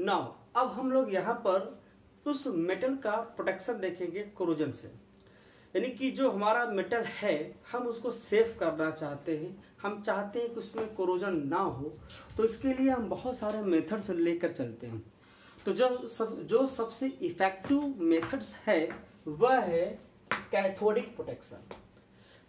Now अब हम लोग यहाँ पर उस मेटल का प्रोटेक्शन देखेंगे कोरोजन से। यानी कि जो हमारा मेटल है, हम उसको सेफ़ करना चाहते हैं। हम चाहते हैं कि उसमें कोरोजन ना हो। तो इसके लिए हम बहुत सारे मेथड्स लेकर चलते हैं। तो जो सब, जो सबसे इफ़ेक्टिव मेथड्स है, वह है कैथोडिक प्रोटेक्शन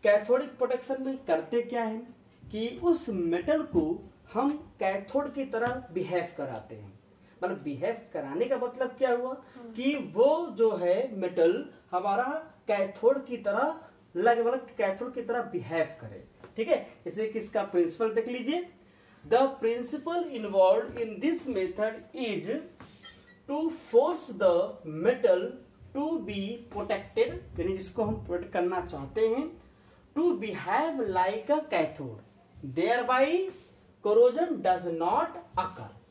कैथोडिक प्रोटेक्शन में करते क्या है? कि उस मेटल को हम कैथोड की तरह बिहेव कराते हैं। मतलब बिहेव कराने का मतलब क्या हुआ? कि वो जो है मेटल हमारा कैथोड की तरह लगे मतलब कैथोड की तरह बिहेव करे। ठीक है? इसे किसका प्रिंसिपल देख लीजिए। The principle involved in this method is to force the metal to be protected यानी जिसको हम प्रोटेक्ट करना चाहते हैं to behave like a cathode thereby corrosion does not occur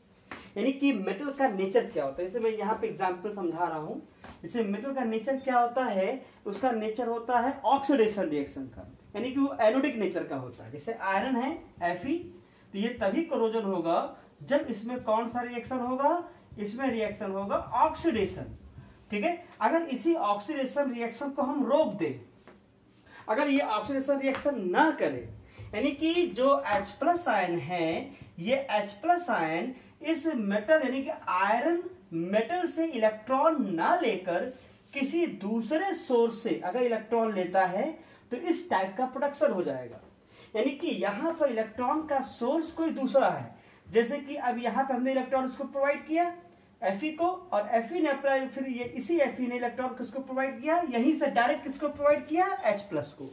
यानी कि मेटल का नेचर क्या होता है? जैसे मैं यहाँ पे एग्ज़ाम्पल समझा रहा हूँ। जैसे मेटल का नेचर क्या होता है? उसका नेचर होता है ऑक्सीडेशन रिएक्शन का। यानी कि वो एनोडिक नेचर का होता है। जैसे आयरन है एफी तो ये तभी कोरोजन होगा जब इसमें कौन सा रिएक्शन होगा? इसमें रिएक्शन होगा ऑक्सीडेशन ठीक है? अगर इसी ऑक्सीडेशन रिएक्शन को हम रोक दें, अगर ये ऑक्सीडेशन रिएक्शन ना करे, यानी कि जो H प्लस आयन है, ये H प्लस आयन इस मेटल यानी कि आयरन मेटल से इलेक्ट्रॉन ना लेकर किसी दूसरे सोर्स से अगर इलेक्ट्रॉन लेता है तो इस टाइप का प्रोडक्शन हो जाएगा। यानी कि यहाँ पर इलेक्ट्रॉन का सोर्स कोई दूसरा है। जैसे कि अब यहाँ पर हमने इलेक्ट्रॉन उसको प्रोवाइड किया एफी को, और एफी ने अप्लाई फिर ये इसी एफी ने इलेक्ट्रॉन किसको प्रोवाइड किया? यहीं से डायरेक्ट किसको प्रोवाइड किया? एच प्लस को।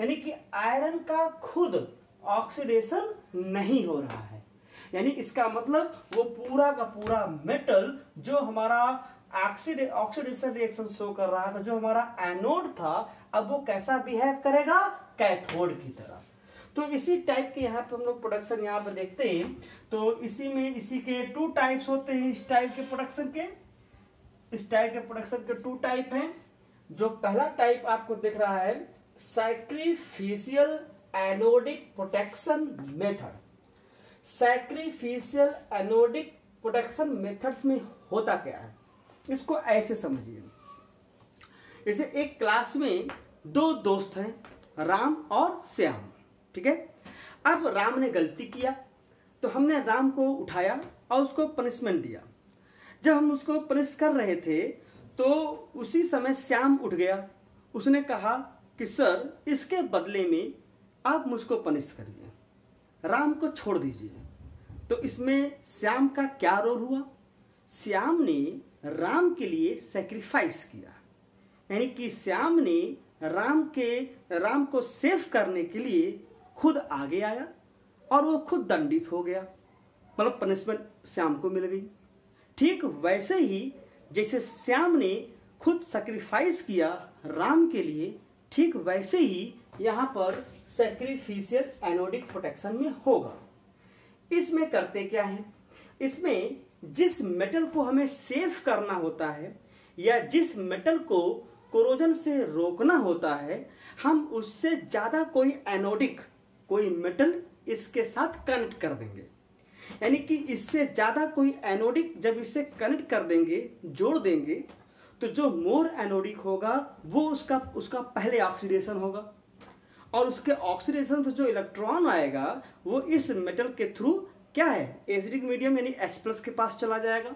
यानी कि आयरन का खुद ऑक्सीडेशन नहीं हो रहा है। यानी इसका मतलब वो पूरा का पूरा मेटल जो हमारा ऑक्सीडेशन रिएक्शन शो कर रहा था, जो हमारा एनोड था, अब वो कैसा बिहेव करेगा? कैथोड की तरह। तो इसी टाइप के यहाँ पे हम लोग प्रोडक्शन यहाँ पे देखते हैं। तो इसी में इसी के टू टाइप्स होते हैं, इस टाइप के प्रोडक्शन के। इस टाइप के प्रोडक्शन के टू टाइप हैं। जो पहला टाइप आपको दिख रहा है sacrificial anodic protection method sacrificial anodic protection methods में होता क्या है? इसको ऐसे समझिए। जैसे एक क्लास में दो दोस्त हैं, राम और श्याम, ठीक है? अब राम ने गलती किया तो हमने राम को उठाया और उसको पनिशमेंट दिया। जब हम उसको पनिश कर रहे थे तो उसी समय श्याम उठ गया। उसने कहा कि, सर, इसके बदले में आप मुझको पनिश करिए। राम को छोड़ दीजिए। तो इसमें श्याम का क्या रोल हुआ? श्याम ने राम के लिए सेक्रीफाइस किया। यानी कि श्याम ने राम के, राम को सेव करने के लिए खुद आगे आया और वो खुद दंडित हो गया। मतलब पनिशमेंट श्याम को मिल गई। ठीक वैसे ही जैसे श्याम ने खुद सेक्रीफाइस किया राम के लिए, ठीक वैसे ही यहाँ पर सेक्रीफिशियल एनोडिक प्रोटेक्शन में होगा। इसमें करते क्या है? इसमें जिस मेटल को हमें सेफ़ करना होता है, या जिस मेटल को कोरोजन से रोकना होता है, हम उससे ज़्यादा कोई एनोडिक कोई मेटल इसके साथ कनेक्ट कर देंगे। यानी कि इससे ज़्यादा कोई एनोडिक जब इसे कनेक्ट कर देंगे, जोड़ देंगे तो जो मोर एनोडिक होगा, वो उसका उसका पहले ऑक्सीडेशन होगा। और उसके ऑक्सीडेशन से जो इलेक्ट्रॉन आएगा, वो इस मेटल के थ्रू क्या है? एसिडिक मीडियम यानी H प्लस के पास चला जाएगा।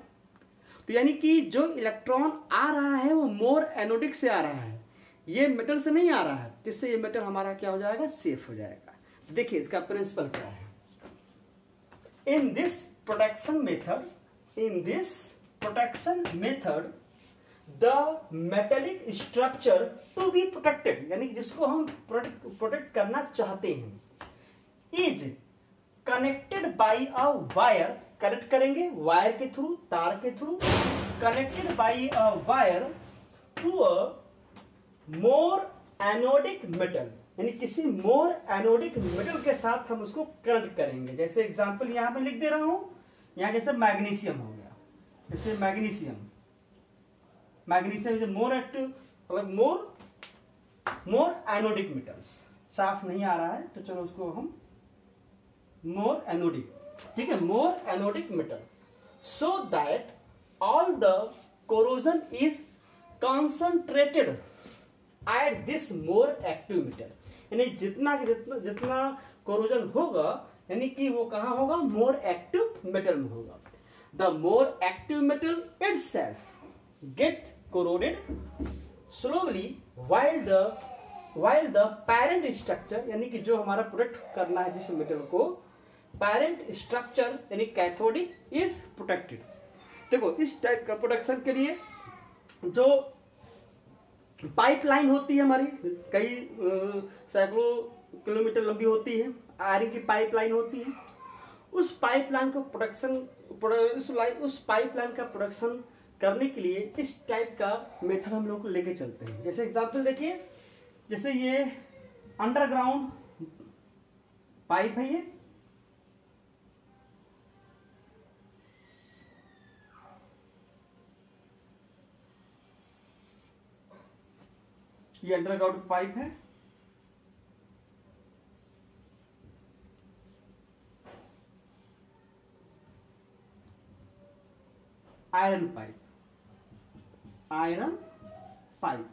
तो यानी कि जो इलेक्ट्रॉन आ रहा है, वो मोर एनोडिक से आ रहा है। ये मेटल से नहीं आ रहा है, जिससे ये मेटल हमारा क्या हो जाएगा? सेफ़ हो जाएगा। देखिए, इसका प्रिंसिपल क्या है? In this protection method in this protection method the metallic structure to be protected, यानी जिसको हम प्रोटेक्ट करना चाहते हैं। Is connected by a wire connect करेंगे वायर के थ्रू तार के through connected by a wire to a more anodic metal यानी किसी मोर एनोडिक मेटल के साथ हम उसको कनेक्ट करेंगे। जैसे एग्जांपल यहाँ पे लिख दे रहा हूँ, यहाँ जैसे मैग्नीशियम हो गया। जैसे magnesium magnesium is more active मतलब मोर मोर एनोडिक मेटल्स साफ़ नहीं आ रहा है तो चलो उसको हम मोर एनोडिक, ठीक है, more anodic metal so that all the corrosion is concentrated at this more active metal यानी जितना जितना जितना कोरोजन होगा, यानी कि वो कहा होगा? मोर एक्टिव मेटल में होगा। The more active metal itself get corroded slowly while the while the parent structure यानी कि जो हमारा प्रोटेक्ट करना है जिस मेटल को पेरेंट स्ट्रक्चर यानी कैथोडिक इज़ प्रोटेक्टेड देखो, इस टाइप का प्रोटेक्शन के लिए जो पाइपलाइन होती है हमारी, कई सैकड़ों किलोमीटर लंबी होती है आयरन की पाइपलाइन होती है, उस पाइपलाइन को प्रोडक्शन उस लाइन उस पाइपलाइन का प्रोडक्शन करने के लिए इस टाइप का मेथड हम लोग लेके चलते हैं। जैसे एग्जांपल देखिए, जैसे ये अंडरग्राउंड पाइप है ये। ये अंडरग्राउंड पाइप है। Iron pipe iron pipe.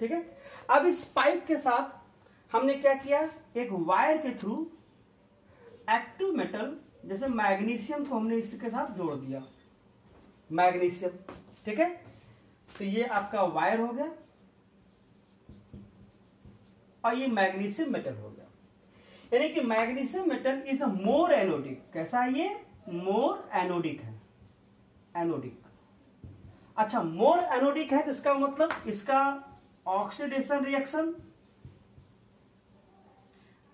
ठीक है? अब इस पाइप के साथ हमने क्या किया? एक वायर के थ्रू एक्टिव मेटल, जैसे मैग्नीशियम को हमने इसके साथ जोड़ दिया। मैग्नीशियम। ठीक है? तो ये आपका वायर हो गया और ये मैग्नीशियम मेटल हो गया। यानी कि magnesium metal is a more anodic. कैसा है ये? मोर एनोडिक है। एनोडिक। अच्छा मोर एनोडिक है तो इसका मतलब इसका ऑक्सीडेशन रिएक्शन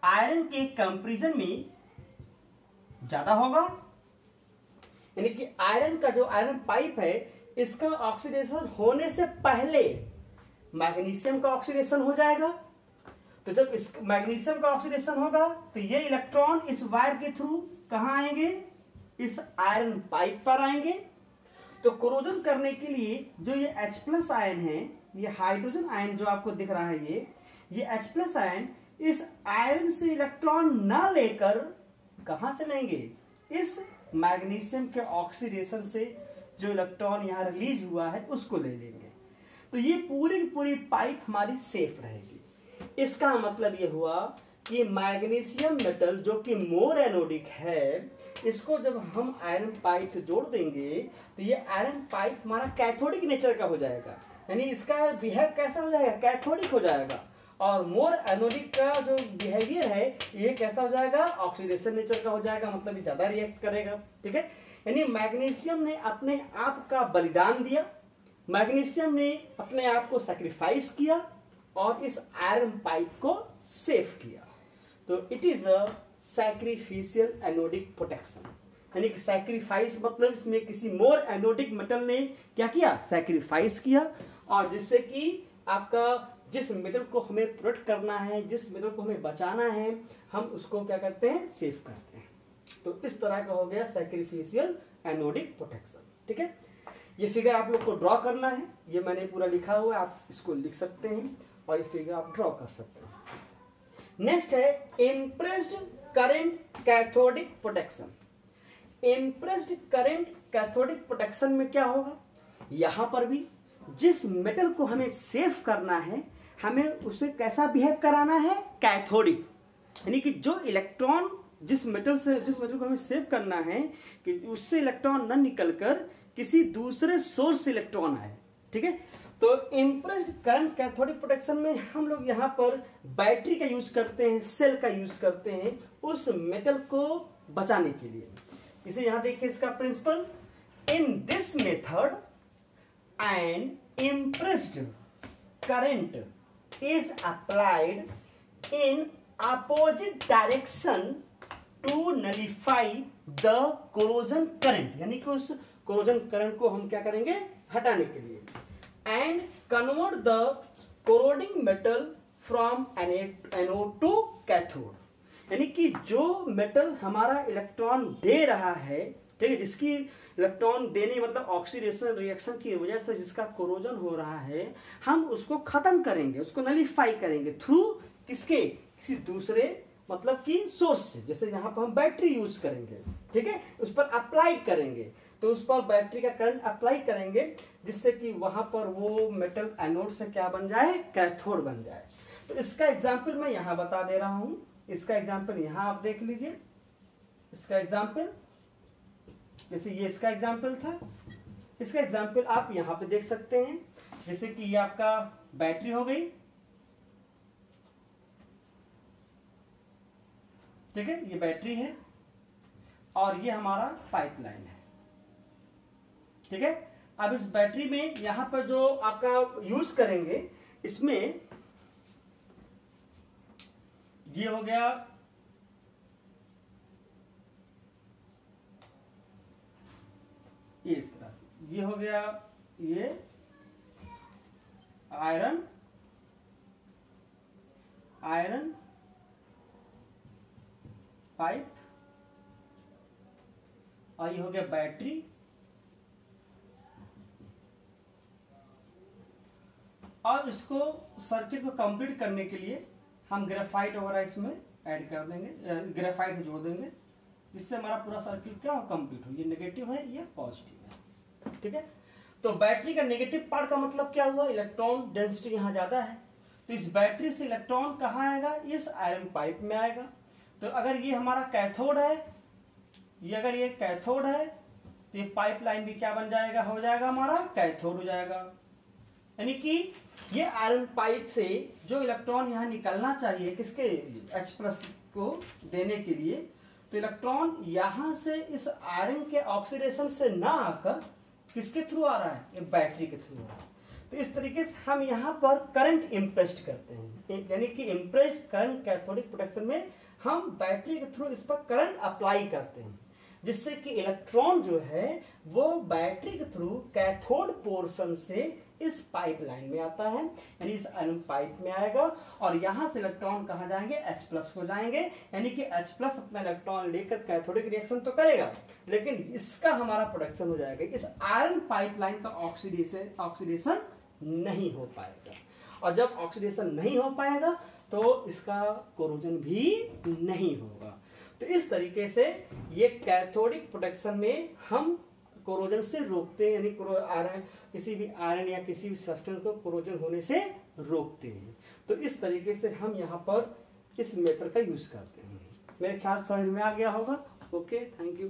आयरन के कंपेरिजन में ज़्यादा होगा। यानी कि आयरन का जो आयरन पाइप है, इसका ऑक्सीडेशन होने से पहले मैग्नीशियम का ऑक्सीडेशन हो जाएगा। तो जब इस मैग्नीशियम का ऑक्सीडेशन होगा तो ये इलेक्ट्रॉन इस वायर के थ्रू कहा आएँगे? इस आयरन पाइप पर आएँगे। तो क्रोजन करने के लिए जो ये H प्लस आयन है, ये हाइड्रोजन आयन जो आपको दिख रहा है ये ये H प्लस आयन इस आयरन से इलेक्ट्रॉन ना लेकर कहा से लेंगे? इस मैग्नीशियम के ऑक्सीडेशन से जो इलेक्ट्रॉन यहाँ रिलीज़ हुआ है, उसको ले लेंगे। तो ये पूरी पूरी पाइप हमारी सेफ़ रहेगी। इसका मतलब ये हुआ कि मैग्नीशियम मेटल जो कि मोर एनोडिक है, इसको जब हम आयरन पाइप से जोड़ देंगे तो ये आयरन पाइप हमारा कैथोडिक नेचर का हो जाएगा। यानी इसका बिहेव कैसा हो जाएगा? कैथोडिक हो जाएगा। और मोर एनोडिक का जो बिहेवियर है, ये कैसा हो जाएगा? ऑक्सीडेशन नेचर का हो जाएगा मतलब ये ज़्यादा रिएक्ट करेगा। ठीक है? यानी मैग्नीशियम ने अपने आप का बलिदान दिया। मैग्नीशियम ने अपने आप को सेक्रीफाइस किया और इस आयरन पाइप को सेफ़ किया। तो it is a sacrificial anodic protection यानी कि सैक्रिफाइस मतलब इसमें किसी मोर एनोडिक मेटल ने क्या किया? सैक्रिफाइस किया। और जिससे कि आपका जिस मेटल को हमें प्रोटेक्ट करना है, जिस मेटल को हमें बचाना है, हम उसको क्या करते हैं? सेफ़ करते हैं। तो इस तरह का हो गया सैक्रिफिशियल एनोडिक प्रोटेक्शन ठीक है? ये फिगर आप लोग को ड्रॉ करना है। ये मैंने पूरा लिखा हुआ है। आप इसको लिख सकते हैं और ये फिगर आप ड्रॉ कर सकते हैं। नेक्स्ट है impressed current cathodic protection impressed current cathodic protection में क्या होगा? यहाँ पर भी जिस मेटल को हमें सेफ़ करना है, हमें उसे कैसा बिहेव कराना है? कैथोडिक यानी कि जो इलेक्ट्रॉन जिस मेटल से, जिस मेटल को हमें सेव करना है, कि उससे इलेक्ट्रॉन न निकलकर किसी दूसरे सोर्स से इलेक्ट्रॉन आए। ठीक है? तो इम्प्रेस्ड करंट कैथोडिक प्रोटेक्शन में हम लोग यहाँ पर बैटरी का यूज़ करते हैं सेल का यूज़ करते हैं उस मेटल को बचाने के लिए। इसे यहाँ देखिए इसका principle in this method and impressed current is applied in opposite direction to nullify the corrosion current यानी कि उस corrosion current को हम क्या करेंगे? हटाने के लिए। And convert the corroding metal from anode to cathode. यानी कि जो मेटल हमारा इलेक्ट्रॉन दे रहा है, ठीक है, जिसकी इलेक्ट्रॉन देने मतलब ऑक्सीडेशन रिएक्शन की वजह से जिसका कोरोजन हो रहा है, हम उसको खत्म करेंगे, उसको नलीफाई करेंगे। थ्रू किसके? किसी दूसरे मतलब कि सोर्स से, जैसे यहाँ पर हम बैटरी यूज़ करेंगे, ठीक है? उस पर अप्लाई करेंगे। तो उस पर बैटरी का करंट अप्लाई करेंगे, जिससे कि वहाँ पर वो मेटल एनोड से क्या बन जाए? कैथोड बन जाए। तो इसका एग्ज़ाम्पल मैं यहाँ बता दे रहा हूँ। इसका एग्ज़ाम्पल यहाँ आप देख लीजिए। इसका एग्ज़ाम्पल, जैसे ये इसका एग्ज़ाम्पल था। इसका एग्ज़ाम्पल आप यहाँ पे देख सकते हैं। जैसे कि ये आपका बैटरी हो गई। ठीक है? ये बैटरी है और ये हमारा पाइपलाइन है। ठीक है? अब इस बैटरी में यहाँ पर जो आपका यूज़ करेंगे, इसमें ये हो गया ये इस तरह से। ये हो गया ये आयरन आयरन पाइप और ये हो गया बैटरी। और इसको सर्किट को कंप्लीट करने के लिए हम ग्रेफाइट वगैरह इसमें ऐड कर देंगे ग्रेफाइट से जोड़ देंगे, जिससे हमारा पूरा सर्किट क्या हो कंप्लीट हो। ये नेगेटिव है, ये पॉजिटिव है। ठीक है? तो बैटरी का नेगेटिव पार्ट का मतलब क्या हुआ? इलेक्ट्रॉन डेंसिटी यहाँ ज़्यादा है। तो इस बैटरी से इलेक्ट्रॉन कहाँ आएगा? इस आयरन पाइप में आएगा। तो अगर ये हमारा कैथोड है, ये अगर ये कैथोड है तो ये पाइपलाइन भी क्या बन जाएगा, हो जाएगा हमारा कैथोड हो जाएगा। यानी कि ये आयरन पाइप से जो इलेक्ट्रॉन यहाँ निकलना चाहिए किसके एच प्लस को देने के लिए तो इलेक्ट्रॉन यहाँ से इस आयरन के ऑक्सीडेशन से ना आकर किसके थ्रू आ रहा है? ये बैटरी के थ्रू आ रहा है। तो इस तरीके से हम यहाँ पर करंट इम्प्रेस्ड करते हैं। यानी कि इम्प्रेस्ड करंट कैथोडिक प्रोटेक्शन में हम बैटरी के थ्रू इस पर करंट अप्लाई करते हैं, जिससे कि इलेक्ट्रॉन जो है, वो बैटरी के थ्रू कैथोड पोर्शन से इस पाइपलाइन में आता है, यानी इस आयरन पाइप में आएगा, और यहाँ से इलेक्ट्रॉन कहा जाएँगे? H प्लस हो जाएँगे, यानी कि H प्लस अपना इलेक्ट्रॉन लेकर कैथोडिक रिएक्शन तो करेगा, लेकिन इसका हमारा प्रोडक्शन हो जाएगा इस आयरन पाइपलाइन का ऑक्सीडेशन ऑक्सीडेशन नहीं हो पाएगा। और जब ऑक्सीडेशन नहीं हो पाएगा तो इसका कोरोजन भी नहीं होगा। तो इस तरीके से ये कैथोडिक प्रोटेक्शन में हम कोरोजन से रोकते हैं, यानी आयरन किसी भी आयरन या किसी भी सब्सटेंस को कोरोजन होने से रोकते हैं। तो इस तरीके से हम यहाँ पर इस मेथड का यूज़ करते हैं। मेरे ख्याल समझ में आ गया होगा? Okay thank you